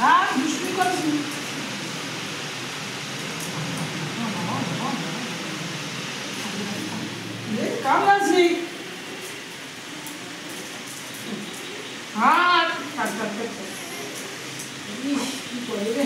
아, 무슨 কাম Leslie. হাত হাত হাত কি করে রে?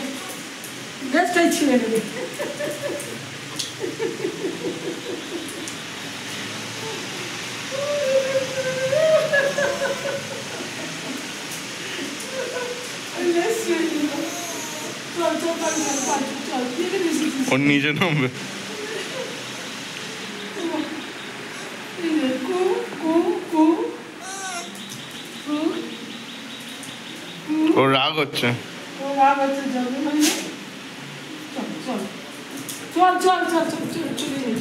올라갔지. 올라갔지 저기 좀 좀. 좋아 좋아 좋아 좀 좀.